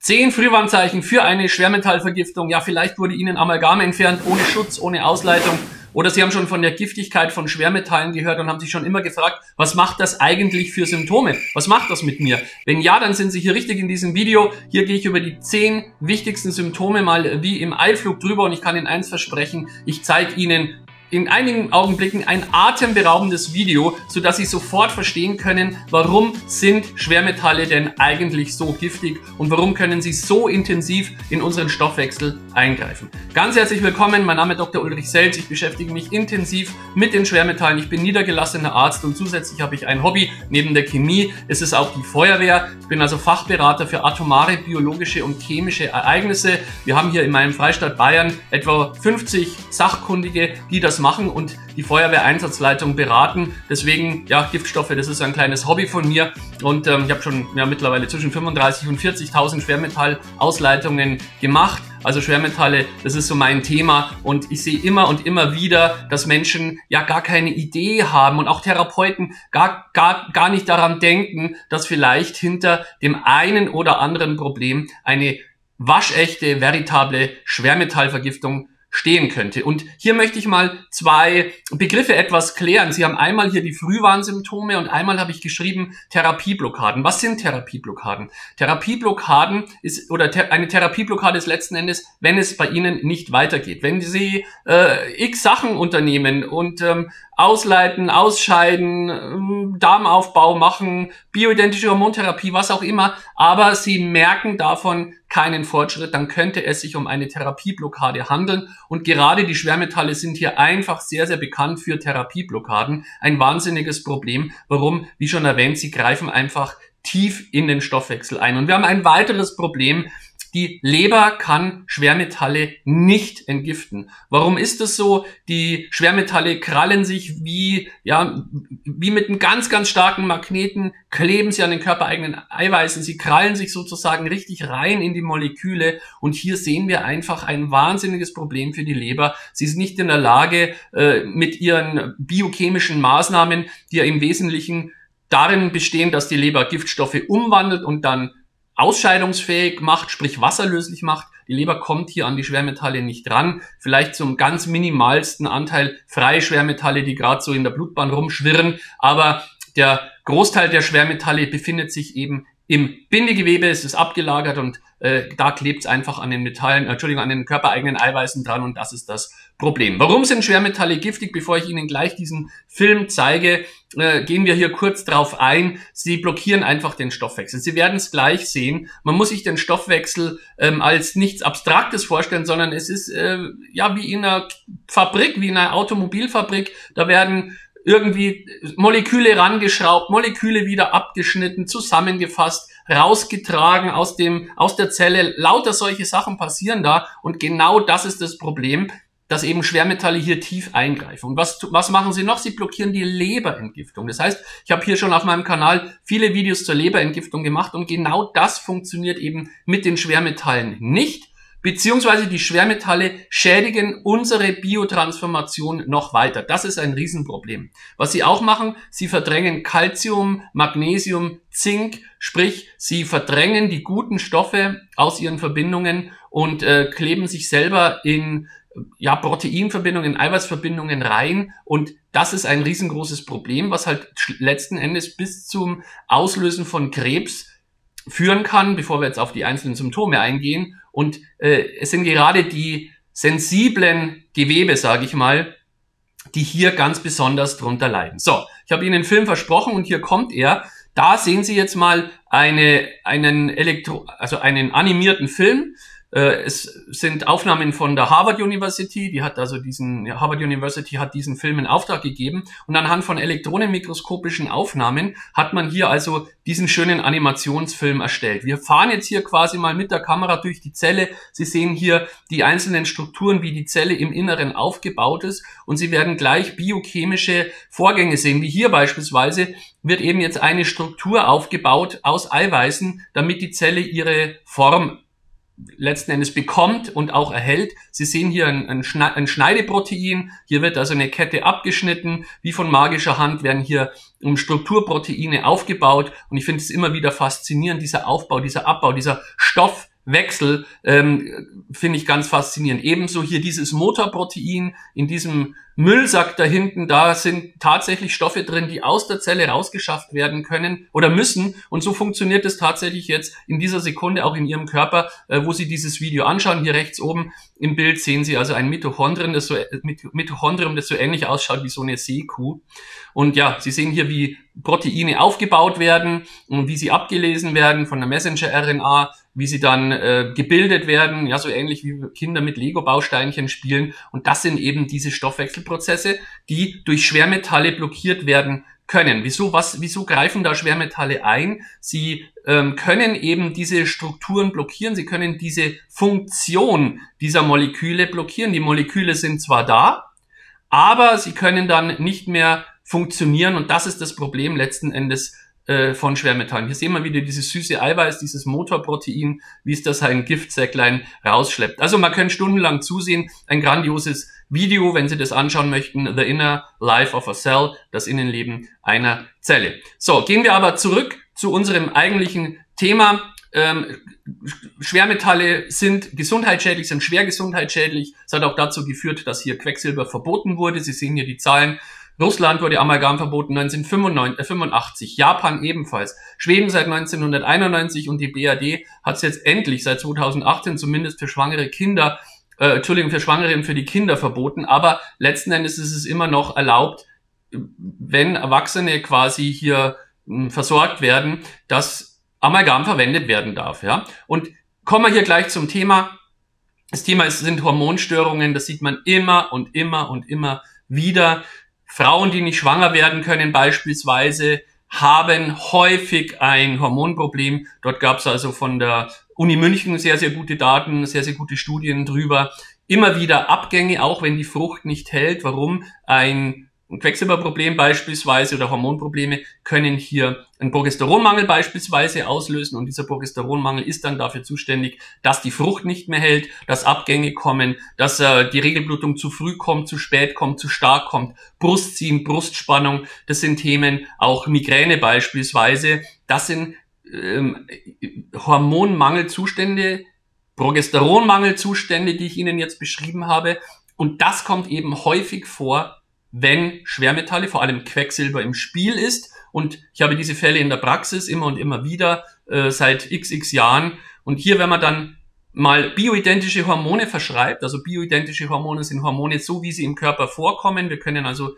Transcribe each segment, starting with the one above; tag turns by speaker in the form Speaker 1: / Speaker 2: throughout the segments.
Speaker 1: Zehn Frühwarnzeichen für eine Schwermetallvergiftung. Ja, vielleicht wurde Ihnen Amalgam entfernt, ohne Schutz, ohne Ausleitung. Oder Sie haben schon von der Giftigkeit von Schwermetallen gehört und haben sich schon immer gefragt, was macht das eigentlich für Symptome? Was macht das mit mir? Wenn ja, dann sind Sie hier richtig in diesem Video. Hier gehe ich über die zehn wichtigsten Symptome mal wie im Eilflug drüber und ich kann Ihnen eins versprechen, ich zeige Ihnen in einigen Augenblicken ein atemberaubendes Video, so dass Sie sofort verstehen können, warum sind Schwermetalle denn eigentlich so giftig und warum können sie so intensiv in unseren Stoffwechsel eingreifen. Ganz herzlich willkommen, mein Name ist Dr. Ulrich Selz, ich beschäftige mich intensiv mit den Schwermetallen, ich bin niedergelassener Arzt und zusätzlich habe ich ein Hobby neben der Chemie, es ist auch die Feuerwehr, ich bin also Fachberater für atomare, biologische und chemische Ereignisse. Wir haben hier in meinem Freistaat Bayern etwa 50 Sachkundige, die das machen und die Feuerwehreinsatzleitung beraten. Deswegen, ja, Giftstoffe, das ist ein kleines Hobby von mir und ähm, ich habe schon ja, mittlerweile zwischen 35 und 40.000 Schwermetallausleitungen gemacht. Also Schwermetalle, das ist so mein Thema und ich sehe immer und immer wieder, dass Menschen ja gar keine Idee haben und auch Therapeuten gar, gar, gar nicht daran denken, dass vielleicht hinter dem einen oder anderen Problem eine waschechte, veritable Schwermetallvergiftung stehen könnte. Und hier möchte ich mal zwei Begriffe etwas klären. Sie haben einmal hier die Frühwarnsymptome und einmal habe ich geschrieben Therapieblockaden. Was sind Therapieblockaden? Therapieblockaden ist oder eine Therapieblockade ist letzten Endes, wenn es bei Ihnen nicht weitergeht. Wenn Sie äh, x Sachen unternehmen und ähm, ausleiten, ausscheiden, ähm, Darmaufbau machen, bioidentische Hormontherapie, was auch immer, aber Sie merken davon keinen Fortschritt, dann könnte es sich um eine Therapieblockade handeln. Und gerade die Schwermetalle sind hier einfach sehr, sehr bekannt für Therapieblockaden. Ein wahnsinniges Problem. Warum? Wie schon erwähnt, sie greifen einfach tief in den Stoffwechsel ein. Und wir haben ein weiteres Problem, die Leber kann Schwermetalle nicht entgiften. Warum ist das so? Die Schwermetalle krallen sich wie, ja, wie mit einem ganz, ganz starken Magneten, kleben sie an den körpereigenen Eiweißen. Sie krallen sich sozusagen richtig rein in die Moleküle. Und hier sehen wir einfach ein wahnsinniges Problem für die Leber. Sie ist nicht in der Lage, äh, mit ihren biochemischen Maßnahmen, die ja im Wesentlichen darin bestehen, dass die Leber Giftstoffe umwandelt und dann ausscheidungsfähig macht, sprich wasserlöslich macht. Die Leber kommt hier an die Schwermetalle nicht ran. Vielleicht zum ganz minimalsten Anteil freie Schwermetalle, die gerade so in der Blutbahn rumschwirren. Aber der Großteil der Schwermetalle befindet sich eben im Bindegewebe, es ist abgelagert und äh, da klebt es einfach an den Metallen, äh, Entschuldigung, an den körpereigenen Eiweißen dran und das ist das Problem. Warum sind Schwermetalle giftig? Bevor ich Ihnen gleich diesen Film zeige, äh, gehen wir hier kurz drauf ein. Sie blockieren einfach den Stoffwechsel. Sie werden es gleich sehen. Man muss sich den Stoffwechsel ähm, als nichts Abstraktes vorstellen, sondern es ist äh, ja wie in einer Fabrik, wie in einer Automobilfabrik. Da werden irgendwie Moleküle rangeschraubt, Moleküle wieder abgeschnitten, zusammengefasst, rausgetragen aus dem, aus der Zelle. Lauter solche Sachen passieren da und genau das ist das Problem, dass eben Schwermetalle hier tief eingreifen. Und was, was machen sie noch? Sie blockieren die Leberentgiftung. Das heißt, ich habe hier schon auf meinem Kanal viele Videos zur Leberentgiftung gemacht und genau das funktioniert eben mit den Schwermetallen nicht beziehungsweise die Schwermetalle schädigen unsere Biotransformation noch weiter. Das ist ein Riesenproblem. Was sie auch machen, sie verdrängen Calcium, Magnesium, Zink, sprich, sie verdrängen die guten Stoffe aus ihren Verbindungen und äh, kleben sich selber in ja, Proteinverbindungen, Eiweißverbindungen rein und das ist ein riesengroßes Problem, was halt letzten Endes bis zum Auslösen von Krebs führen kann, bevor wir jetzt auf die einzelnen Symptome eingehen. Und äh, es sind gerade die sensiblen Gewebe, sage ich mal, die hier ganz besonders drunter leiden. So, ich habe Ihnen den Film versprochen und hier kommt er. Da sehen Sie jetzt mal eine, einen Elektro, also einen animierten Film es sind Aufnahmen von der Harvard University, die hat also diesen, Harvard University hat diesen Film in Auftrag gegeben und anhand von elektronenmikroskopischen Aufnahmen hat man hier also diesen schönen Animationsfilm erstellt. Wir fahren jetzt hier quasi mal mit der Kamera durch die Zelle. Sie sehen hier die einzelnen Strukturen, wie die Zelle im Inneren aufgebaut ist und Sie werden gleich biochemische Vorgänge sehen, wie hier beispielsweise wird eben jetzt eine Struktur aufgebaut aus Eiweißen, damit die Zelle ihre Form letzten Endes bekommt und auch erhält. Sie sehen hier ein, ein, Schneideprotein. Hier wird also eine Kette abgeschnitten. Wie von magischer Hand werden hier Strukturproteine aufgebaut. Und ich finde es immer wieder faszinierend, dieser Aufbau, dieser Abbau, dieser Stoff, Stoffwechsel ähm, finde ich ganz faszinierend. Ebenso hier dieses Motorprotein in diesem Müllsack da hinten, da sind tatsächlich Stoffe drin, die aus der Zelle rausgeschafft werden können oder müssen. Und so funktioniert es tatsächlich jetzt in dieser Sekunde auch in Ihrem Körper, äh, wo Sie dieses Video anschauen. Hier rechts oben im Bild sehen Sie also ein Mitochondrium, das so, Mitochondrium, das so ähnlich ausschaut wie so eine Seekuh. Und ja, Sie sehen hier, wie Proteine aufgebaut werden und wie sie abgelesen werden von der Messenger-RNA wie sie dann äh, gebildet werden, ja, so ähnlich wie Kinder mit Lego-Bausteinchen spielen. Und das sind eben diese Stoffwechselprozesse, die durch Schwermetalle blockiert werden können. Wieso, was, wieso greifen da Schwermetalle ein? Sie ähm, können eben diese Strukturen blockieren, sie können diese Funktion dieser Moleküle blockieren. Die Moleküle sind zwar da, aber sie können dann nicht mehr funktionieren und das ist das Problem letzten Endes äh, von Schwermetallen. Hier sehen wir wieder dieses süße Eiweiß, dieses Motorprotein, wie es das ein Giftsäcklein rausschleppt. Also man kann stundenlang zusehen. Ein grandioses Video, wenn Sie das anschauen möchten. The Inner Life of a Cell, das Innenleben einer Zelle. So, gehen wir aber zurück zu unserem eigentlichen Thema. Ähm, Schwermetalle sind gesundheitsschädlich, sind schwer gesundheitsschädlich. Es hat auch dazu geführt, dass hier Quecksilber verboten wurde. Sie sehen hier die Zahlen. Russland wurde Amalgam verboten 1985, äh, Japan ebenfalls, Schweden seit 1991 und die BAD hat es jetzt endlich seit 2018 zumindest für schwangere Kinder, äh, Entschuldigung, für Schwangere und für die Kinder verboten, aber letzten Endes ist es immer noch erlaubt, wenn Erwachsene quasi hier mh, hm, versorgt werden, dass Amalgam verwendet werden darf, ja. Und kommen wir hier gleich zum Thema. Das Thema ist, sind Hormonstörungen, das sieht man immer und immer und immer wieder. Frauen, die nicht schwanger werden können beispielsweise, haben häufig ein Hormonproblem. Dort gab es also von der Uni München sehr, sehr gute Daten, sehr, sehr gute Studien drüber. Immer wieder Abgänge, auch wenn die Frucht nicht hält. Warum? Ein Quecksilberproblem beispielsweise oder Hormonprobleme können hier einen Progesteronmangel beispielsweise auslösen. Und dieser Progesteronmangel ist dann dafür zuständig, dass die Frucht nicht mehr hält, dass Abgänge kommen, dass äh, die Regelblutung zu früh kommt, zu spät kommt, zu stark kommt, Brustziehen, Brustspannung, das sind Themen, auch Migräne beispielsweise, das sind ähm, Hormonmangelzustände, Progesteronmangelzustände, die ich Ihnen jetzt beschrieben habe. Und das kommt eben häufig vor, wenn Schwermetalle, vor allem Quecksilber im Spiel ist. Und ich habe diese Fälle in der Praxis immer und immer wieder äh, seit xx Jahren. Und hier, wenn man dann mal bioidentische Hormone verschreibt, also bioidentische Hormone sind Hormone so, wie sie im Körper vorkommen. Wir können also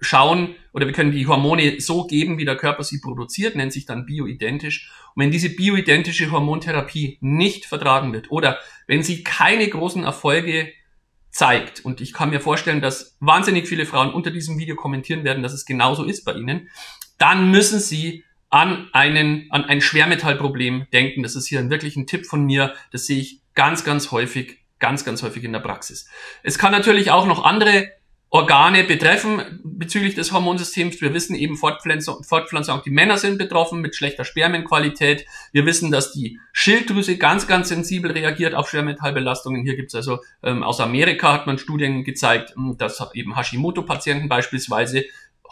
Speaker 1: schauen oder wir können die Hormone so geben, wie der Körper sie produziert, nennt sich dann bioidentisch. Und wenn diese bioidentische Hormontherapie nicht vertragen wird oder wenn sie keine großen Erfolge zeigt. Und ich kann mir vorstellen, dass wahnsinnig viele Frauen unter diesem Video kommentieren werden, dass es genauso ist bei ihnen. Dann müssen sie an einen, an ein Schwermetallproblem denken. Das ist hier wirklich ein Tipp von mir. Das sehe ich ganz, ganz häufig, ganz, ganz häufig in der Praxis. Es kann natürlich auch noch andere Organe betreffen bezüglich des Hormonsystems. Wir wissen eben Fortpflanzung, Fortpflanzung, auch die Männer sind betroffen mit schlechter Spermienqualität. Wir wissen, dass die Schilddrüse ganz, ganz sensibel reagiert auf Schwermetallbelastungen. Hier gibt es also ähm, aus Amerika hat man Studien gezeigt, hm, dass eben Hashimoto-Patienten beispielsweise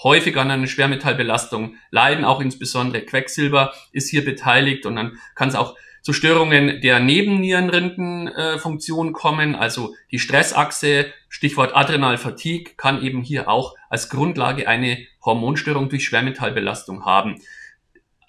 Speaker 1: häufig an einer Schwermetallbelastung leiden, auch insbesondere Quecksilber ist hier beteiligt und dann kann es auch zu Störungen der Nebennierenrindenfunktion äh, kommen, also die Stressachse, Stichwort Adrenalfatigue, kann eben hier auch als Grundlage eine Hormonstörung durch Schwermetallbelastung haben.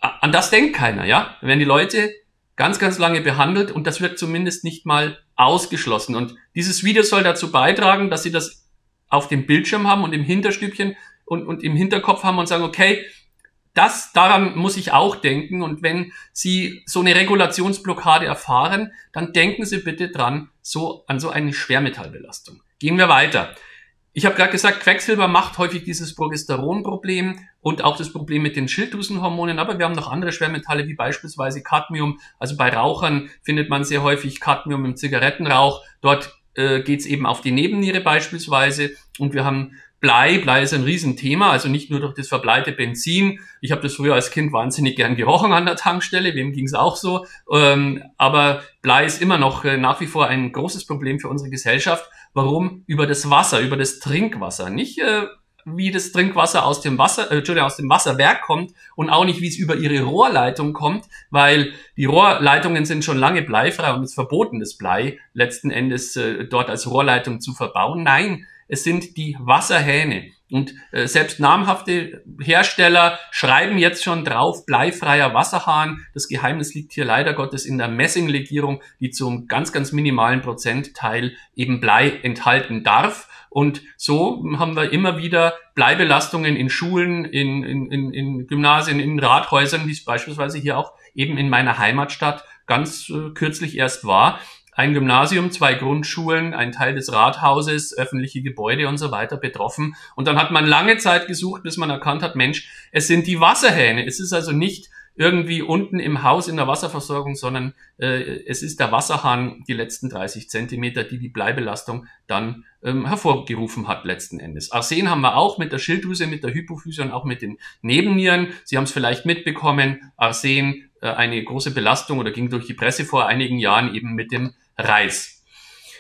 Speaker 1: An das denkt keiner, ja? Wenn die Leute ganz, ganz lange behandelt und das wird zumindest nicht mal ausgeschlossen. Und dieses Video soll dazu beitragen, dass sie das auf dem Bildschirm haben und im Hinterstübchen und, und im Hinterkopf haben und sagen, okay, das, daran muss ich auch denken. Und wenn Sie so eine Regulationsblockade erfahren, dann denken Sie bitte dran, so an so eine Schwermetallbelastung. Gehen wir weiter. Ich habe gerade gesagt, Quecksilber macht häufig dieses Progesteronproblem und auch das Problem mit den Schilddrüsenhormonen, aber wir haben noch andere Schwermetalle wie beispielsweise Cadmium. Also bei Rauchern findet man sehr häufig Cadmium im Zigarettenrauch. Dort äh, geht es eben auf die Nebenniere beispielsweise und wir haben Blei, Blei ist ein Riesenthema, also nicht nur durch das verbleite Benzin. Ich habe das früher als Kind wahnsinnig gern gerochen an der Tankstelle, wem ging es auch so. Ähm, aber Blei ist immer noch äh, nach wie vor ein großes Problem für unsere Gesellschaft. Warum? Über das Wasser, über das Trinkwasser. Nicht, äh, wie das Trinkwasser aus dem Wasser, äh, Entschuldigung, aus dem Wasserwerk kommt und auch nicht, wie es über ihre Rohrleitung kommt, weil die Rohrleitungen sind schon lange bleifrei und es verboten, das Blei letzten Endes äh, dort als Rohrleitung zu verbauen. Nein, es sind die Wasserhähne. Und äh, selbst namhafte Hersteller schreiben jetzt schon drauf, bleifreier Wasserhahn. Das Geheimnis liegt hier leider Gottes in der Messinglegierung, die zum ganz, ganz minimalen Prozentteil eben Blei enthalten darf. Und so haben wir immer wieder Bleibelastungen in Schulen, in, in, in, Gymnasien, in Rathäusern, wie es beispielsweise hier auch eben in meiner Heimatstadt ganz äh, kürzlich erst war ein Gymnasium, zwei Grundschulen, ein Teil des Rathauses, öffentliche Gebäude und so weiter betroffen. Und dann hat man lange Zeit gesucht, bis man erkannt hat, Mensch, es sind die Wasserhähne. Es ist also nicht irgendwie unten im Haus in der Wasserversorgung, sondern äh, es ist der Wasserhahn die letzten 30 Zentimeter, die die Bleibelastung dann ähm, hervorgerufen hat letzten Endes. Arsen haben wir auch mit der Schilddrüse, mit der Hypophyse und auch mit den Nebennieren. Sie haben es vielleicht mitbekommen, Arsen äh, eine große Belastung oder ging durch die Presse vor einigen Jahren eben mit dem Reis.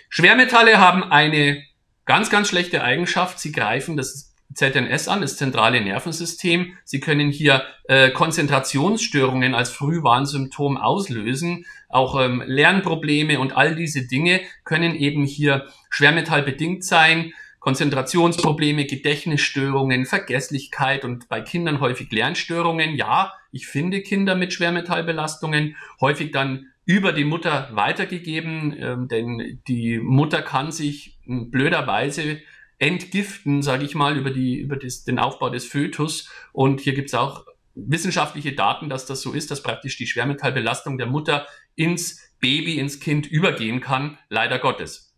Speaker 1: Schwermetalle haben eine ganz, ganz schlechte Eigenschaft. Sie greifen das ZNS an, das zentrale Nervensystem. Sie können hier äh, Konzentrationsstörungen als Frühwarnsymptom auslösen. Auch ähm, Lernprobleme und all diese Dinge können eben hier schwermetallbedingt sein. Konzentrationsprobleme, Gedächtnisstörungen, Vergesslichkeit und bei Kindern häufig Lernstörungen. Ja, ich finde Kinder mit Schwermetallbelastungen häufig dann über die Mutter weitergegeben, ähm, denn die Mutter kann sich blöderweise entgiften, sage ich mal, über, die, über das, den Aufbau des Fötus. Und hier gibt es auch wissenschaftliche Daten, dass das so ist, dass praktisch die Schwermetallbelastung der Mutter ins Baby, ins Kind übergehen kann, leider Gottes.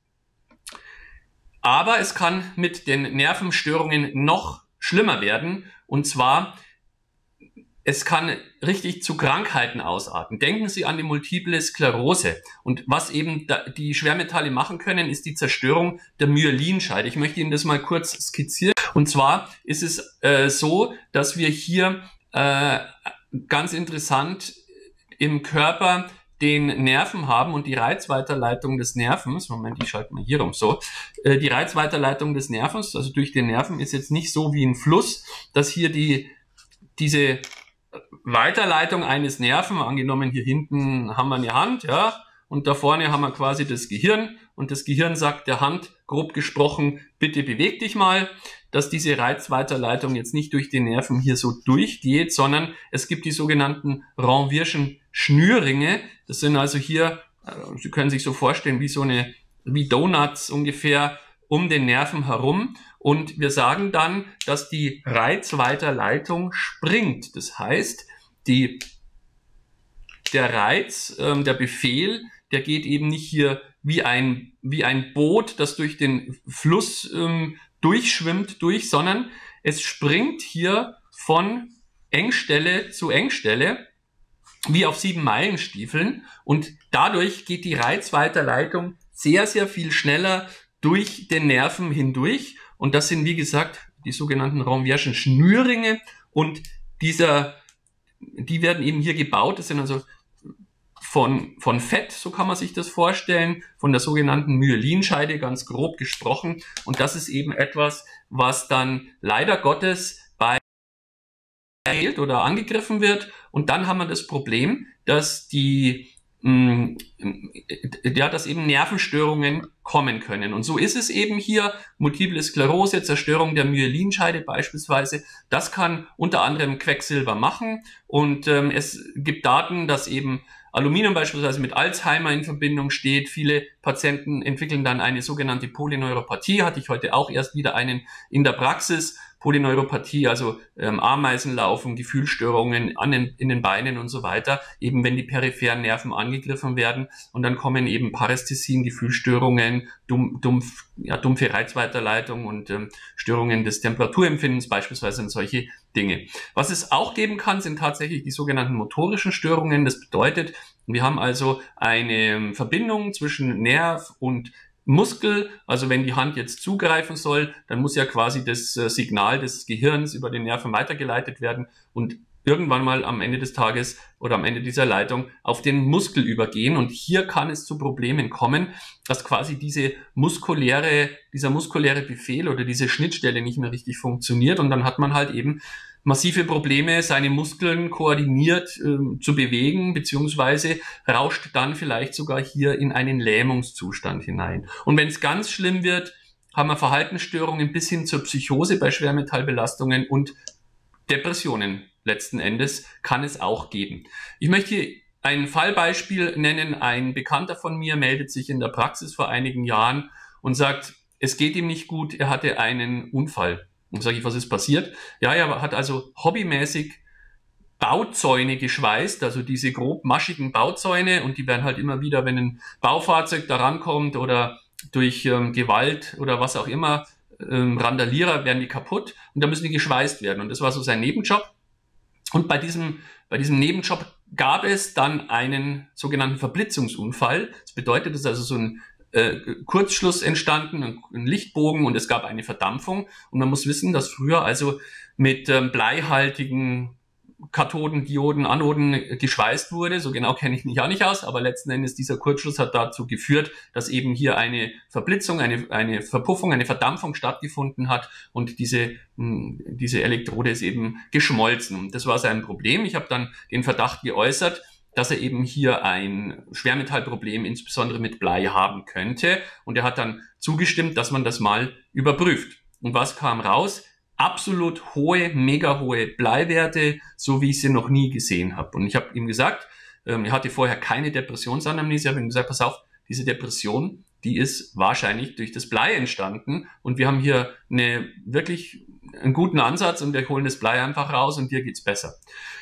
Speaker 1: Aber es kann mit den Nervenstörungen noch schlimmer werden. Und zwar es kann richtig zu Krankheiten ausarten. Denken Sie an die multiple Sklerose. Und was eben die Schwermetalle machen können, ist die Zerstörung der Myelinscheide. Ich möchte Ihnen das mal kurz skizzieren. Und zwar ist es äh, so, dass wir hier äh, ganz interessant im Körper den Nerven haben und die Reizweiterleitung des Nervens, Moment, ich schalte mal hier rum, so, äh, die Reizweiterleitung des Nervens, also durch den Nerven ist jetzt nicht so wie ein Fluss, dass hier die, diese Weiterleitung eines Nerven, angenommen hier hinten haben wir eine Hand, ja, und da vorne haben wir quasi das Gehirn und das Gehirn sagt der Hand, grob gesprochen, bitte beweg dich mal, dass diese Reizweiterleitung jetzt nicht durch die Nerven hier so durchgeht, sondern es gibt die sogenannten Ranvierschen Schnürringe. Das sind also hier, äh, Sie können sich so vorstellen, wie so eine, wie Donuts ungefähr um den Nerven herum. Und wir sagen dann, dass die Reizweiterleitung springt. Das heißt, die, der Reiz, ähm, der Befehl, der geht eben nicht hier wie ein, wie ein Boot, das durch den Fluss ähm, durchschwimmt durch, sondern es springt hier von Engstelle zu Engstelle, wie auf sieben Meilenstiefeln. Und dadurch geht die Reizweiterleitung sehr, sehr viel schneller durch den Nerven hindurch. Und das sind, wie gesagt, die sogenannten Raumvierschen Schnürringe. Und dieser die werden eben hier gebaut. Das sind also von, von Fett, so kann man sich das vorstellen, von der sogenannten Myelinscheide ganz grob gesprochen. Und das ist eben etwas, was dann leider Gottes bei oder angegriffen wird. Und dann haben wir das Problem, dass die Mm, ja, dass eben Nervenstörungen kommen können. Und so ist es eben hier. Multiple Sklerose, Zerstörung der Myelinscheide beispielsweise. Das kann unter anderem Quecksilber machen. Und ähm, es gibt Daten, dass eben Aluminium beispielsweise mit Alzheimer in Verbindung steht. Viele Patienten entwickeln dann eine sogenannte Polyneuropathie. Hatte ich heute auch erst wieder einen in der Praxis. Polyneuropathie, also ähm, Ameisenlaufen, Gefühlsstörungen an den, in den Beinen und so weiter, eben wenn die peripheren Nerven angegriffen werden und dann kommen eben Parästhesien, Gefühlsstörungen, dumm, dumpf, ja, dumpfe Reizweiterleitung und ähm, Störungen des Temperaturempfindens beispielsweise und solche Dinge. Was es auch geben kann, sind tatsächlich die sogenannten motorischen Störungen. Das bedeutet, wir haben also eine Verbindung zwischen Nerv und Muskel, also wenn die Hand jetzt zugreifen soll, dann muss ja quasi das äh, Signal des Gehirns über den Nerven weitergeleitet werden und irgendwann mal am Ende des Tages oder am Ende dieser Leitung auf den Muskel übergehen. Und hier kann es zu Problemen kommen, dass quasi diese muskuläre, dieser muskuläre Befehl oder diese Schnittstelle nicht mehr richtig funktioniert. Und dann hat man halt eben massive Probleme, seine Muskeln koordiniert äh, zu bewegen, beziehungsweise rauscht dann vielleicht sogar hier in einen Lähmungszustand hinein. Und wenn es ganz schlimm wird, haben wir Verhaltensstörungen bis hin zur Psychose bei Schwermetallbelastungen und Depressionen letzten Endes kann es auch geben. Ich möchte ein Fallbeispiel nennen. Ein Bekannter von mir meldet sich in der Praxis vor einigen Jahren und sagt, es geht ihm nicht gut, er hatte einen Unfall. Und sage ich, was ist passiert? Ja, er hat also hobbymäßig Bauzäune geschweißt, also diese grob maschigen Bauzäune und die werden halt immer wieder, wenn ein Baufahrzeug da rankommt oder durch ähm, Gewalt oder was auch immer, ähm, Randalierer werden die kaputt und da müssen die geschweißt werden. Und das war so sein Nebenjob. Und bei diesem, bei diesem Nebenjob gab es dann einen sogenannten Verblitzungsunfall. Das bedeutet, ist also so ein äh, Kurzschluss entstanden, ein Lichtbogen und es gab eine Verdampfung. Und man muss wissen, dass früher also mit ähm, bleihaltigen Kathoden, Dioden, Anoden geschweißt wurde. So genau kenne ich mich auch nicht aus, aber letzten Endes dieser Kurzschluss hat dazu geführt, dass eben hier eine Verblitzung, eine, eine Verpuffung, eine Verdampfung stattgefunden hat und diese, hm, diese Elektrode ist eben geschmolzen. Und das war sein Problem. Ich habe dann den Verdacht geäußert, dass er eben hier ein Schwermetallproblem insbesondere mit Blei haben könnte. Und er hat dann zugestimmt, dass man das mal überprüft. Und was kam raus? absolut hohe, mega hohe Bleiwerte, so wie ich sie noch nie gesehen habe. Und ich habe ihm gesagt, ähm, er hatte vorher keine Depressionsanamnese, habe ihm gesagt, pass auf, diese Depression, die ist wahrscheinlich durch das Blei entstanden und wir haben hier eine wirklich einen guten Ansatz und wir holen das Blei einfach raus und dir geht's besser.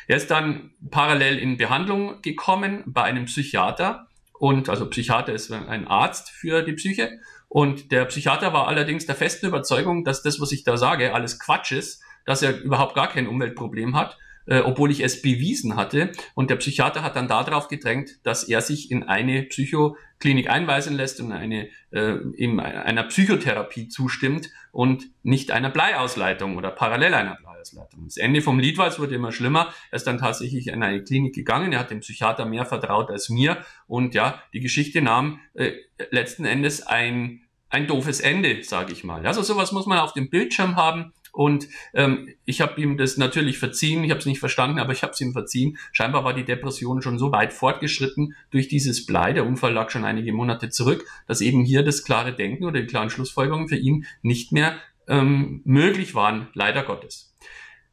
Speaker 1: Er ist dann parallel in Behandlung gekommen bei einem Psychiater und also Psychiater ist ein Arzt für die Psyche und der Psychiater war allerdings der festen Überzeugung, dass das, was ich da sage, alles Quatsch ist, dass er überhaupt gar kein Umweltproblem hat, äh, obwohl ich es bewiesen hatte. Und der Psychiater hat dann darauf gedrängt, dass er sich in eine Psychoklinik einweisen lässt und eine, äh, eben einer Psychotherapie zustimmt und nicht einer Bleiausleitung oder parallel einer Bleiausleitung. Das Ende vom Lied war, es wurde immer schlimmer. Er ist dann tatsächlich in eine Klinik gegangen. Er hat dem Psychiater mehr vertraut als mir. Und ja, die Geschichte nahm äh, letzten Endes ein, ein doofes Ende, sage ich mal. Also sowas muss man auf dem Bildschirm haben. Und ähm, ich habe ihm das natürlich verziehen, ich habe es nicht verstanden, aber ich habe es ihm verziehen. Scheinbar war die Depression schon so weit fortgeschritten durch dieses Blei, der Unfall lag schon einige Monate zurück, dass eben hier das klare Denken oder die klaren Schlussfolgerungen für ihn nicht mehr ähm, möglich waren, leider Gottes.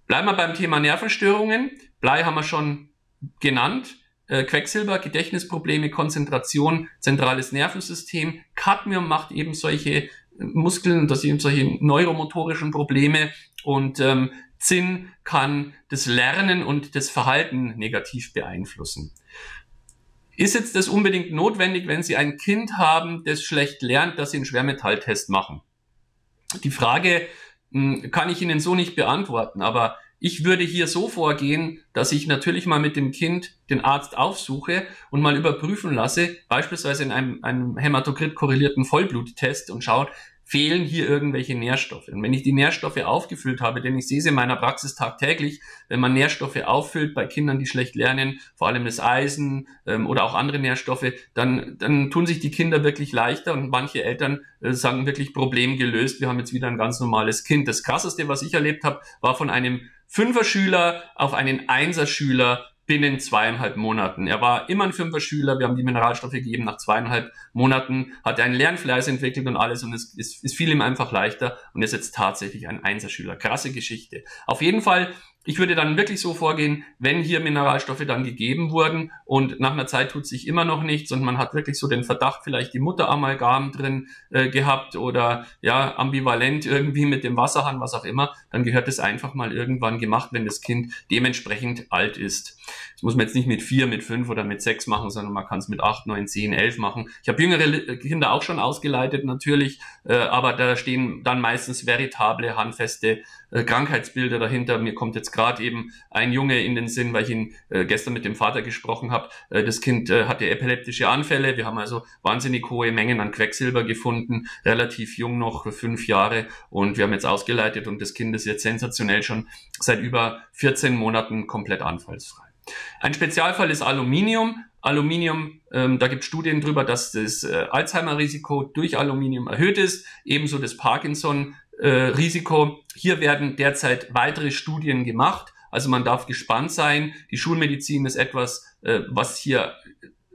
Speaker 1: Bleiben wir beim Thema Nervenstörungen. Blei haben wir schon genannt äh, Quecksilber, Gedächtnisprobleme, Konzentration, zentrales Nervensystem. Cadmium macht eben solche Muskeln, das eben solche neuromotorischen Probleme und ähm, Zinn kann das Lernen und das Verhalten negativ beeinflussen. Ist jetzt das unbedingt notwendig, wenn Sie ein Kind haben, das schlecht lernt, dass Sie einen Schwermetalltest machen? Die Frage hm, kann ich Ihnen so nicht beantworten, aber ich würde hier so vorgehen, dass ich natürlich mal mit dem Kind den Arzt aufsuche und mal überprüfen lasse, beispielsweise in einem, einem Hämatokrit korrelierten Vollbluttest und schaut, fehlen hier irgendwelche Nährstoffe. Und wenn ich die Nährstoffe aufgefüllt habe, denn ich sehe sie in meiner Praxis tagtäglich, wenn man Nährstoffe auffüllt bei Kindern, die schlecht lernen, vor allem das Eisen ähm, oder auch andere Nährstoffe, dann, dann tun sich die Kinder wirklich leichter und manche Eltern äh, sagen wirklich Problem gelöst, wir haben jetzt wieder ein ganz normales Kind. Das Krasseste, was ich erlebt habe, war von einem Fünfer-Schüler auf einen Einser-Schüler binnen zweieinhalb Monaten. Er war immer ein Fünfer-Schüler, wir haben die Mineralstoffe gegeben, nach zweieinhalb Monaten hat er einen Lernfleiß entwickelt und alles und es, es, es fiel ihm einfach leichter und ist jetzt tatsächlich ein Einserschüler. Krasse Geschichte. Auf jeden Fall ich würde dann wirklich so vorgehen, wenn hier Mineralstoffe dann gegeben wurden und nach einer Zeit tut sich immer noch nichts und man hat wirklich so den Verdacht, vielleicht die Mutteramalgam drin äh, gehabt oder ja, ambivalent irgendwie mit dem Wasserhahn, was auch immer, dann gehört es einfach mal irgendwann gemacht, wenn das Kind dementsprechend alt ist. Das muss man jetzt nicht mit vier, mit fünf oder mit sechs machen, sondern man kann es mit acht, neun, zehn, elf machen. Ich habe jüngere Kinder auch schon ausgeleitet natürlich, äh, aber da stehen dann meistens veritable, handfeste äh, Krankheitsbilder dahinter. Mir kommt jetzt gerade eben ein Junge in den Sinn, weil ich ihn äh, gestern mit dem Vater gesprochen habe. Äh, das Kind äh, hatte epileptische Anfälle. Wir haben also wahnsinnig hohe Mengen an Quecksilber gefunden, relativ jung noch, fünf Jahre. Und wir haben jetzt ausgeleitet und das Kind ist jetzt sensationell schon seit über 14 Monaten komplett anfallsfrei. Ein Spezialfall ist Aluminium. Aluminium, ähm, da gibt es Studien drüber, dass das äh, Alzheimer-Risiko durch Aluminium erhöht ist, ebenso das Parkinson-Risiko. Äh, Hier werden derzeit weitere Studien gemacht. Also man darf gespannt sein. Die Schulmedizin ist etwas, äh, was hier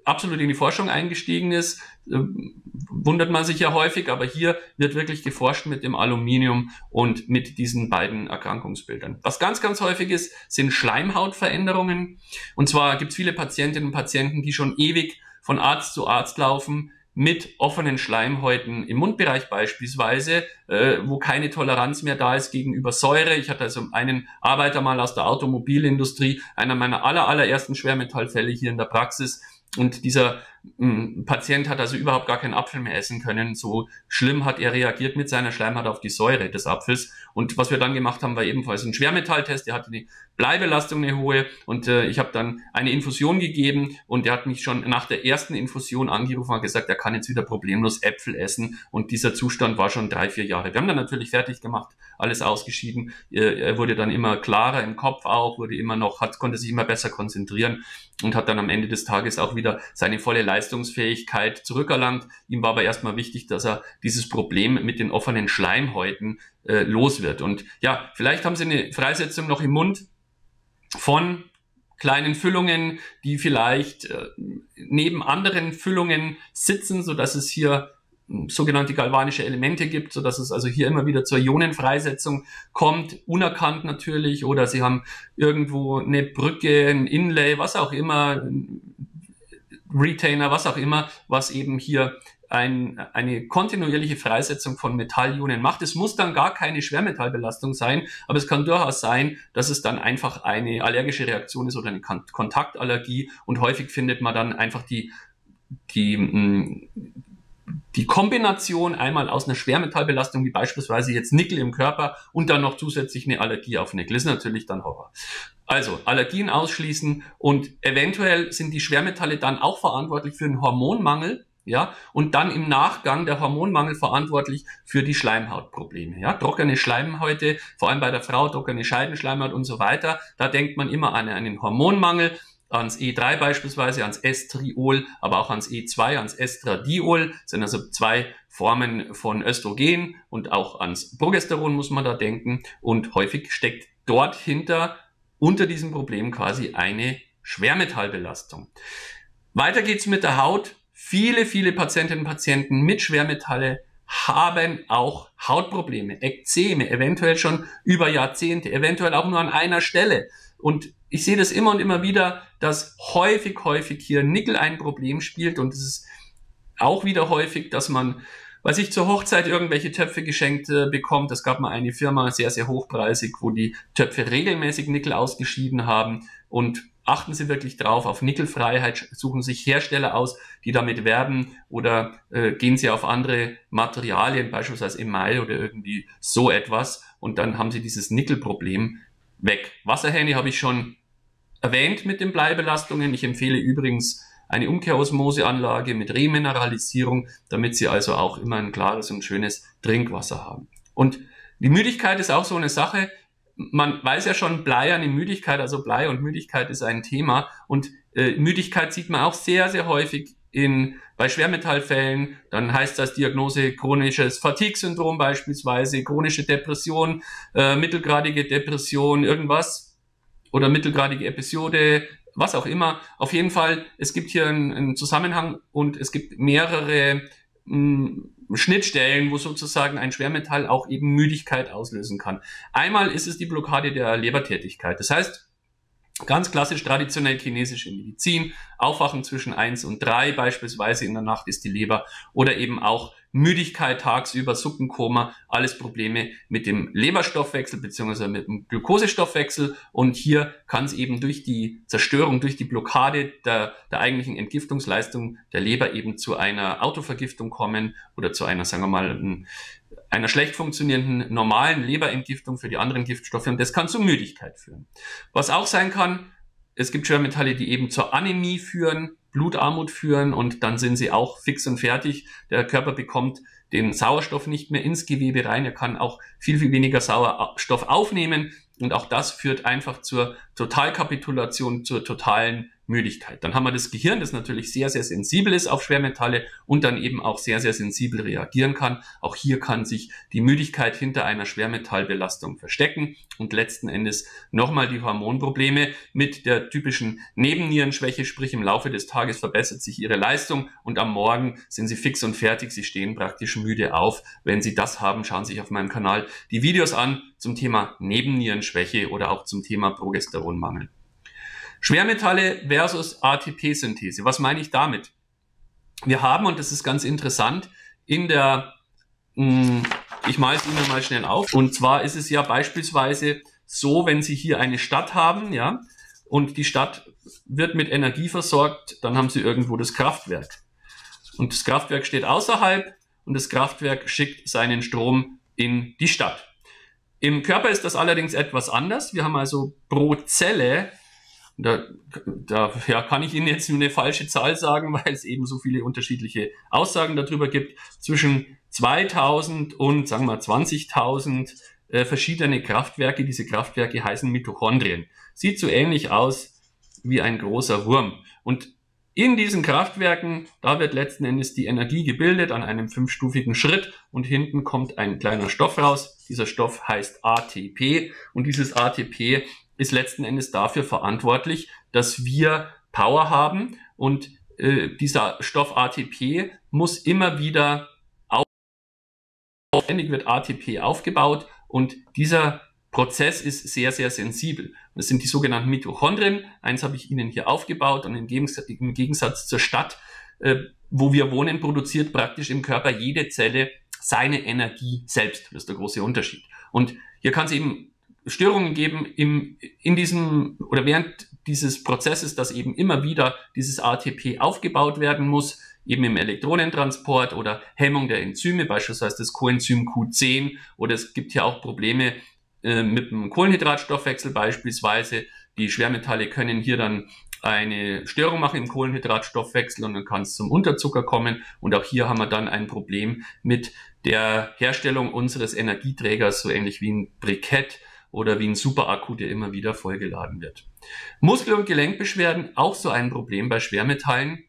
Speaker 1: absolut in die Forschung eingestiegen ist. Ähm, wundert man sich ja häufig, aber hier wird wirklich geforscht mit dem Aluminium und mit diesen beiden Erkrankungsbildern. Was ganz, ganz häufig ist, sind Schleimhautveränderungen. Und zwar gibt es viele Patientinnen und Patienten, die schon ewig von Arzt zu Arzt laufen, mit offenen Schleimhäuten im Mundbereich beispielsweise, äh, wo keine Toleranz mehr da ist gegenüber Säure. Ich hatte also einen Arbeiter mal aus der Automobilindustrie, einer meiner aller, allerersten Schwermetallfälle hier in der Praxis, und dieser mh, Patient hat also überhaupt gar keinen Apfel mehr essen können. So schlimm hat er reagiert mit seiner Schleimhaut auf die Säure des Apfels. Und was wir dann gemacht haben, war ebenfalls ein Schwermetalltest. Er hatte eine Bleibelastung, eine hohe. Und äh, ich habe dann eine Infusion gegeben und er hat mich schon nach der ersten Infusion angerufen und gesagt, er kann jetzt wieder problemlos Äpfel essen. Und dieser Zustand war schon drei, vier Jahre. Wir haben dann natürlich fertig gemacht, alles ausgeschieden. Er wurde dann immer klarer im Kopf auch, wurde immer noch, hat, konnte sich immer besser konzentrieren und hat dann am Ende des Tages auch wieder seine volle Leistungsfähigkeit zurückerlangt. Ihm war aber erstmal wichtig, dass er dieses Problem mit den offenen Schleimhäuten äh, los wird. Und ja, vielleicht haben Sie eine Freisetzung noch im Mund von kleinen Füllungen, die vielleicht äh, neben anderen Füllungen sitzen, so dass es hier sogenannte galvanische Elemente gibt, so dass es also hier immer wieder zur Ionenfreisetzung kommt, unerkannt natürlich, oder sie haben irgendwo eine Brücke, ein Inlay, was auch immer, Retainer, was auch immer, was eben hier ein, eine kontinuierliche Freisetzung von Metallionen macht. Es muss dann gar keine Schwermetallbelastung sein, aber es kann durchaus sein, dass es dann einfach eine allergische Reaktion ist oder eine Kontaktallergie und häufig findet man dann einfach die, die, mm, die Kombination einmal aus einer Schwermetallbelastung, wie beispielsweise jetzt Nickel im Körper und dann noch zusätzlich eine Allergie auf Nickel, ist natürlich dann Horror. Also Allergien ausschließen und eventuell sind die Schwermetalle dann auch verantwortlich für einen Hormonmangel, ja, und dann im Nachgang der Hormonmangel verantwortlich für die Schleimhautprobleme, ja, trockene Schleimhäute, vor allem bei der Frau, trockene Scheidenschleimhaut und so weiter, da denkt man immer an einen Hormonmangel, ans E3 beispielsweise, ans Estriol, aber auch ans E2, ans Estradiol, sind also zwei Formen von Östrogen und auch ans Progesteron muss man da denken und häufig steckt dort hinter, unter diesem Problem quasi eine Schwermetallbelastung. Weiter geht's mit der Haut. Viele, viele Patientinnen und Patienten mit Schwermetalle haben auch Hautprobleme, Ekzeme, eventuell schon über Jahrzehnte, eventuell auch nur an einer Stelle. Und ich sehe das immer und immer wieder, dass häufig, häufig hier Nickel ein Problem spielt und es ist auch wieder häufig, dass man, was ich zur Hochzeit irgendwelche Töpfe geschenkt äh, bekommt. Es gab mal eine Firma, sehr, sehr hochpreisig, wo die Töpfe regelmäßig Nickel ausgeschieden haben und achten Sie wirklich drauf, auf Nickelfreiheit, suchen sich Hersteller aus, die damit werben oder äh, gehen Sie auf andere Materialien, beispielsweise Email oder irgendwie so etwas und dann haben Sie dieses Nickelproblem weg. Wasserhähne habe ich schon erwähnt mit den Bleibelastungen. Ich empfehle übrigens eine Umkehrosmoseanlage mit Remineralisierung, damit Sie also auch immer ein klares und schönes Trinkwasser haben. Und die Müdigkeit ist auch so eine Sache. Man weiß ja schon, Blei an Müdigkeit, also Blei und Müdigkeit ist ein Thema. Und äh, Müdigkeit sieht man auch sehr, sehr häufig in, bei Schwermetallfällen. Dann heißt das Diagnose chronisches Fatigue-Syndrom beispielsweise, chronische Depression, äh, mittelgradige Depression, irgendwas oder mittelgradige Episode, was auch immer. Auf jeden Fall, es gibt hier einen, einen Zusammenhang und es gibt mehrere hm, Schnittstellen, wo sozusagen ein Schwermetall auch eben Müdigkeit auslösen kann. Einmal ist es die Blockade der Lebertätigkeit. Das heißt, Ganz klassisch traditionell chinesische Medizin. Aufwachen zwischen eins und drei beispielsweise in der Nacht ist die Leber oder eben auch Müdigkeit tagsüber, Suppenkoma, alles Probleme mit dem Leberstoffwechsel beziehungsweise mit dem Glukosestoffwechsel. Und hier kann es eben durch die Zerstörung, durch die Blockade der, der eigentlichen Entgiftungsleistung der Leber eben zu einer Autovergiftung kommen oder zu einer, sagen wir mal, einer schlecht funktionierenden normalen Leberentgiftung für die anderen Giftstoffe. Und das kann zu Müdigkeit führen. Was auch sein kann, es gibt Schwermetalle, die eben zur Anämie führen, Blutarmut führen und dann sind sie auch fix und fertig. Der Körper bekommt den Sauerstoff nicht mehr ins Gewebe rein. Er kann auch viel, viel weniger Sauerstoff aufnehmen. Und auch das führt einfach zur Totalkapitulation, zur totalen Müdigkeit. Dann haben wir das Gehirn, das natürlich sehr, sehr sensibel ist auf Schwermetalle und dann eben auch sehr, sehr sensibel reagieren kann. Auch hier kann sich die Müdigkeit hinter einer Schwermetallbelastung verstecken und letzten Endes nochmal die Hormonprobleme mit der typischen Nebennierenschwäche, sprich im Laufe des Tages verbessert sich ihre Leistung und am Morgen sind sie fix und fertig, sie stehen praktisch müde auf. Wenn Sie das haben, schauen Sie sich auf meinem Kanal die Videos an zum Thema Nebennierenschwäche oder auch zum Thema Progesteronmangel. Schwermetalle versus ATP-Synthese. Was meine ich damit? Wir haben, und das ist ganz interessant, in der, hm, ich male es Ihnen mal schnell auf, und zwar ist es ja beispielsweise so, wenn Sie hier eine Stadt haben, ja, und die Stadt wird mit Energie versorgt, dann haben Sie irgendwo das Kraftwerk. Und das Kraftwerk steht außerhalb und das Kraftwerk schickt seinen Strom in die Stadt. Im Körper ist das allerdings etwas anders. Wir haben also pro Zelle da, da ja, kann ich Ihnen jetzt nur eine falsche Zahl sagen, weil es eben so viele unterschiedliche Aussagen darüber gibt. Zwischen 2000 und sagen wir 20.000 äh, verschiedene Kraftwerke. Diese Kraftwerke heißen Mitochondrien. Sieht so ähnlich aus wie ein großer Wurm. Und in diesen Kraftwerken, da wird letzten Endes die Energie gebildet an einem fünfstufigen Schritt und hinten kommt ein kleiner Stoff raus. Dieser Stoff heißt ATP und dieses ATP ist letzten Endes dafür verantwortlich, dass wir Power haben und äh, dieser Stoff ATP muss immer wieder aufwendig wird ATP aufgebaut und dieser Prozess ist sehr, sehr sensibel. Das sind die sogenannten Mitochondrien. Eins habe ich Ihnen hier aufgebaut und im Gegensatz, im Gegensatz zur Stadt, äh, wo wir wohnen, produziert praktisch im Körper jede Zelle seine Energie selbst. Das ist der große Unterschied. Und hier kann es eben Störungen geben im, in diesem oder während dieses Prozesses, dass eben immer wieder dieses ATP aufgebaut werden muss, eben im Elektronentransport oder Hemmung der Enzyme, beispielsweise das Coenzym Q10 oder es gibt ja auch Probleme äh, mit dem Kohlenhydratstoffwechsel beispielsweise. Die Schwermetalle können hier dann eine Störung machen im Kohlenhydratstoffwechsel und dann kann es zum Unterzucker kommen. Und auch hier haben wir dann ein Problem mit der Herstellung unseres Energieträgers, so ähnlich wie ein Brikett oder wie ein Superakku, der immer wieder vollgeladen wird. Muskel- und Gelenkbeschwerden, auch so ein Problem bei Schwermetallen.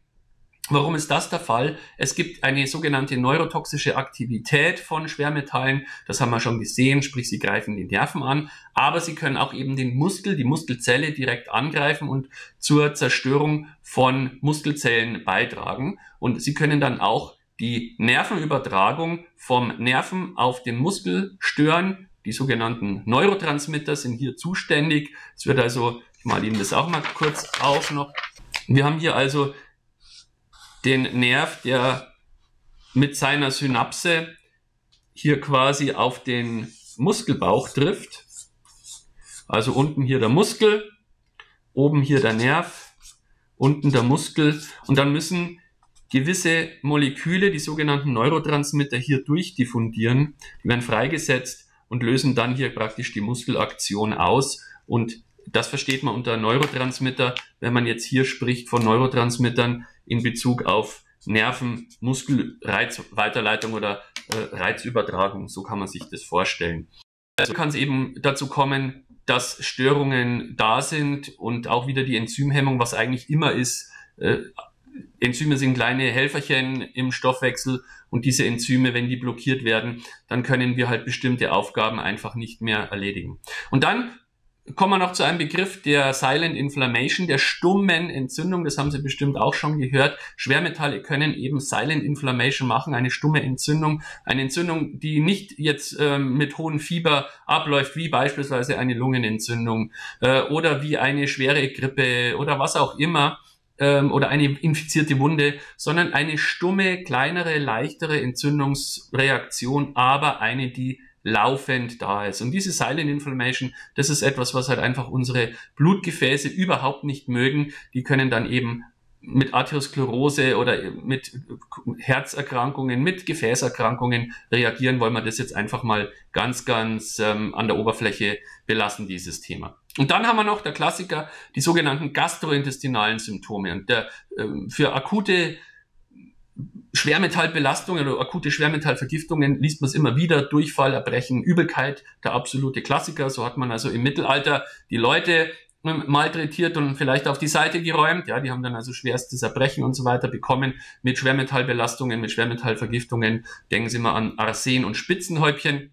Speaker 1: Warum ist das der Fall? Es gibt eine sogenannte neurotoxische Aktivität von Schwermetallen. Das haben wir schon gesehen, sprich sie greifen die Nerven an, aber sie können auch eben den Muskel, die Muskelzelle direkt angreifen und zur Zerstörung von Muskelzellen beitragen. Und sie können dann auch die Nervenübertragung vom Nerven auf den Muskel stören, die sogenannten Neurotransmitter sind hier zuständig. Es wird also, ich male Ihnen das auch mal kurz auf noch. Wir haben hier also den Nerv, der mit seiner Synapse hier quasi auf den Muskelbauch trifft. Also unten hier der Muskel, oben hier der Nerv, unten der Muskel und dann müssen gewisse Moleküle, die sogenannten Neurotransmitter, hier durchdiffundieren. Die werden freigesetzt und lösen dann hier praktisch die Muskelaktion aus. Und das versteht man unter Neurotransmitter, wenn man jetzt hier spricht von Neurotransmittern in Bezug auf Nerven, Muskelreizweiterleitung oder äh, Reizübertragung. So kann man sich das vorstellen. Also kann es eben dazu kommen, dass Störungen da sind und auch wieder die Enzymhemmung, was eigentlich immer ist, äh, Enzyme sind kleine Helferchen im Stoffwechsel und diese Enzyme, wenn die blockiert werden, dann können wir halt bestimmte Aufgaben einfach nicht mehr erledigen. Und dann kommen wir noch zu einem Begriff der Silent Inflammation, der stummen Entzündung. Das haben Sie bestimmt auch schon gehört. Schwermetalle können eben Silent Inflammation machen, eine stumme Entzündung. Eine Entzündung, die nicht jetzt ähm, mit hohem Fieber abläuft, wie beispielsweise eine Lungenentzündung äh, oder wie eine schwere Grippe oder was auch immer ähm, oder eine infizierte Wunde, sondern eine stumme, kleinere, leichtere Entzündungsreaktion, aber eine, die laufend da ist. Und diese Silent Inflammation, das ist etwas, was halt einfach unsere Blutgefäße überhaupt nicht mögen. Die können dann eben mit Arteriosklerose oder mit Herzerkrankungen, mit Gefäßerkrankungen reagieren, wollen wir das jetzt einfach mal ganz, ganz ähm, an der Oberfläche belassen, dieses Thema. Und dann haben wir noch der Klassiker, die sogenannten gastrointestinalen Symptome. Und der, ähm, für akute Schwermetallbelastungen oder akute Schwermetallvergiftungen liest man es immer wieder. Durchfall, Erbrechen, Übelkeit, der absolute Klassiker. So hat man also im Mittelalter die Leute malträtiert und vielleicht auf die Seite geräumt. Ja, die haben dann also schwerstes Erbrechen und so weiter bekommen mit Schwermetallbelastungen, mit Schwermetallvergiftungen. Denken Sie mal an Arsen und Spitzenhäubchen.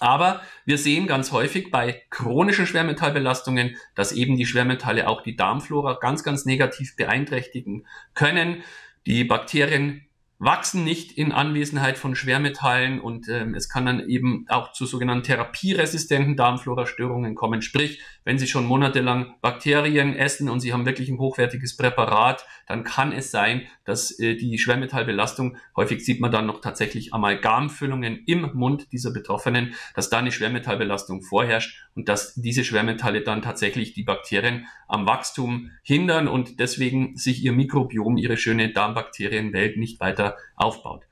Speaker 1: Aber wir sehen ganz häufig bei chronischen Schwermetallbelastungen, dass eben die Schwermetalle auch die Darmflora ganz, ganz negativ beeinträchtigen können. Die Bakterien wachsen nicht in Anwesenheit von Schwermetallen und ähm, es kann dann eben auch zu sogenannten therapieresistenten Darmflora-Störungen kommen. Sprich, wenn Sie schon monatelang Bakterien essen und Sie haben wirklich ein hochwertiges Präparat, dann kann es sein, dass äh, die Schwermetallbelastung, häufig sieht man dann noch tatsächlich Amalgamfüllungen im Mund dieser Betroffenen, dass da eine Schwermetallbelastung vorherrscht und dass diese Schwermetalle dann tatsächlich die Bakterien am Wachstum hindern und deswegen sich ihr Mikrobiom, ihre schöne Darmbakterienwelt nicht weiter aufbaut.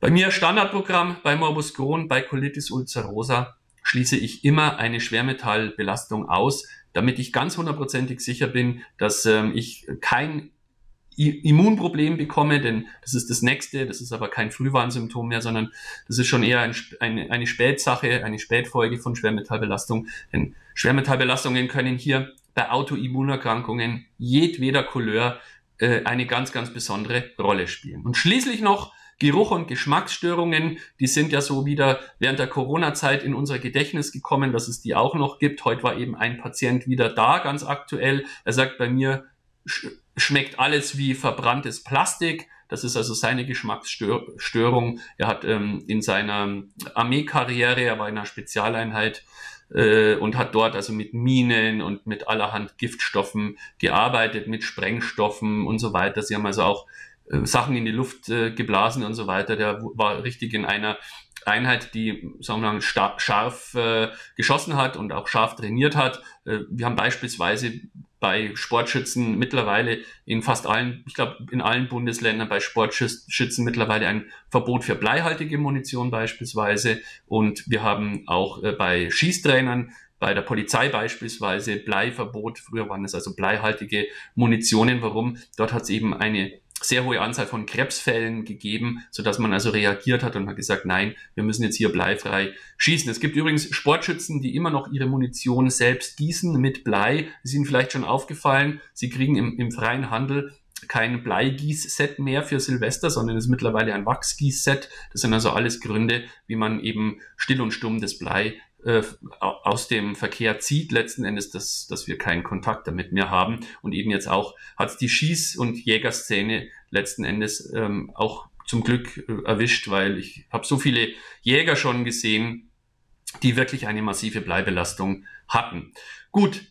Speaker 1: Bei mir Standardprogramm bei Morbus Crohn, bei Colitis ulcerosa schließe ich immer eine Schwermetallbelastung aus, damit ich ganz hundertprozentig sicher bin, dass ähm, ich kein Immunproblem bekomme, denn das ist das nächste, das ist aber kein Frühwarnsymptom mehr, sondern das ist schon eher ein, eine, eine Spätsache, eine Spätfolge von Schwermetallbelastung. Denn Schwermetallbelastungen können hier bei Autoimmunerkrankungen jedweder Couleur äh, eine ganz, ganz besondere Rolle spielen. Und schließlich noch Geruch und Geschmacksstörungen, die sind ja so wieder während der Corona-Zeit in unser Gedächtnis gekommen, dass es die auch noch gibt. Heute war eben ein Patient wieder da, ganz aktuell. Er sagt, bei mir sch schmeckt alles wie verbranntes Plastik. Das ist also seine Geschmacksstörung. Er hat ähm, in seiner Armeekarriere, er war in einer Spezialeinheit äh, und hat dort also mit Minen und mit allerhand Giftstoffen gearbeitet, mit Sprengstoffen und so weiter. Sie haben also auch äh, Sachen in die Luft äh, geblasen und so weiter. Der war richtig in einer Einheit, die sagen wir mal, scharf äh, geschossen hat und auch scharf trainiert hat. Äh, wir haben beispielsweise bei Sportschützen mittlerweile in fast allen, ich glaube in allen Bundesländern bei Sportschützen mittlerweile ein Verbot für bleihaltige Munition beispielsweise. Und wir haben auch äh, bei Schießtrainern bei der Polizei beispielsweise Bleiverbot. Früher waren es also bleihaltige Munitionen. Warum? Dort hat es eben eine sehr hohe Anzahl von Krebsfällen gegeben, so dass man also reagiert hat und hat gesagt, nein, wir müssen jetzt hier bleifrei schießen. Es gibt übrigens Sportschützen, die immer noch ihre Munition selbst gießen mit Blei. Ist Ihnen vielleicht schon aufgefallen. Sie kriegen im, im freien Handel kein Bleigießset mehr für Silvester, sondern es ist mittlerweile ein Wachsgießset. Das sind also alles Gründe, wie man eben still und stumm das Blei äh, aus dem Verkehr zieht, letzten Endes, dass, dass wir keinen Kontakt damit mehr haben. Und eben jetzt auch hat die Schieß- und Jägerszene letzten Endes ähm, auch zum Glück äh, erwischt, weil ich habe so viele Jäger schon gesehen, die wirklich eine massive Bleibelastung hatten. Gut,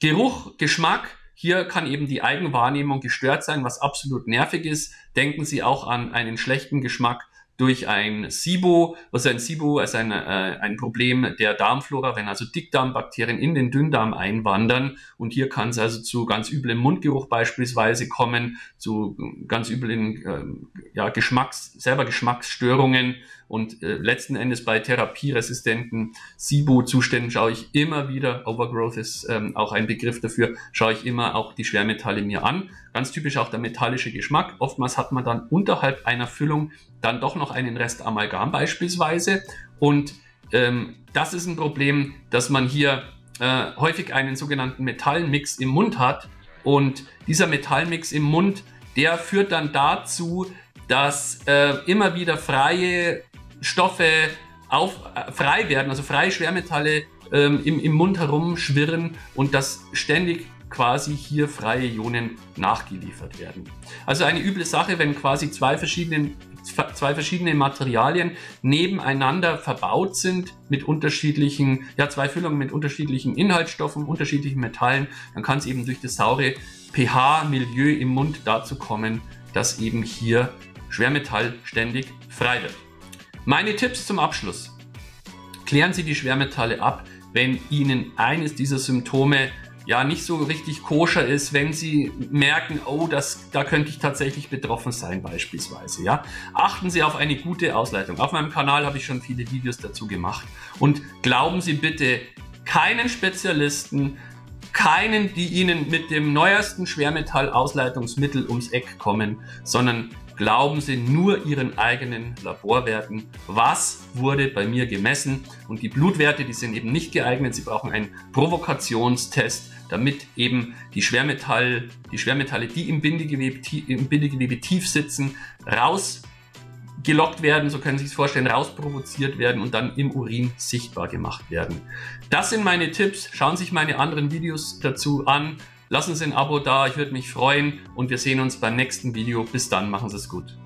Speaker 1: Geruch, Geschmack, hier kann eben die Eigenwahrnehmung gestört sein, was absolut nervig ist. Denken Sie auch an einen schlechten Geschmack durch ein SIBO, also ein SIBO ist ein, äh, ein Problem der Darmflora, wenn also Dickdarmbakterien in den Dünndarm einwandern. Und hier kann es also zu ganz üblem Mundgeruch beispielsweise kommen, zu ganz üblen äh, ja, Geschmacks, selber Geschmacksstörungen und äh, letzten Endes bei therapieresistenten SIBO-Zuständen schaue ich immer wieder, Overgrowth ist ähm, auch ein Begriff dafür, schaue ich immer auch die Schwermetalle mir an. Ganz typisch auch der metallische Geschmack. Oftmals hat man dann unterhalb einer Füllung dann doch noch einen Rest Amalgam beispielsweise. Und ähm, das ist ein Problem, dass man hier äh, häufig einen sogenannten Metallmix im Mund hat. Und dieser Metallmix im Mund, der führt dann dazu, dass äh, immer wieder freie Stoffe auf, äh, frei werden, also freie Schwermetalle ähm, im, im Mund herumschwirren und dass ständig quasi hier freie Ionen nachgeliefert werden. Also eine üble Sache, wenn quasi zwei verschiedene zwei verschiedene Materialien nebeneinander verbaut sind mit unterschiedlichen, ja, zwei Füllungen mit unterschiedlichen Inhaltsstoffen, unterschiedlichen Metallen, dann kann es eben durch das saure pH-Milieu im Mund dazu kommen, dass eben hier Schwermetall ständig frei wird. Meine Tipps zum Abschluss. Klären Sie die Schwermetalle ab, wenn Ihnen eines dieser Symptome ja nicht so richtig koscher ist, wenn Sie merken, oh, das, da könnte ich tatsächlich betroffen sein beispielsweise. Ja? Achten Sie auf eine gute Ausleitung. Auf meinem Kanal habe ich schon viele Videos dazu gemacht. Und glauben Sie bitte keinen Spezialisten, keinen, die Ihnen mit dem neuesten Schwermetallausleitungsmittel ums Eck kommen, sondern glauben Sie nur Ihren eigenen Laborwerten. Was wurde bei mir gemessen? Und die Blutwerte, die sind eben nicht geeignet. Sie brauchen einen Provokationstest, damit eben die, Schwermetall, die Schwermetalle, die im Bindegewebe, im Bindegewebe tief sitzen, raus gelockt werden, so können Sie sich vorstellen, rausprovoziert werden und dann im Urin sichtbar gemacht werden. Das sind meine Tipps. Schauen Sie sich meine anderen Videos dazu an. Lassen Sie ein Abo da, ich würde mich freuen und wir sehen uns beim nächsten Video. Bis dann, machen Sie es gut.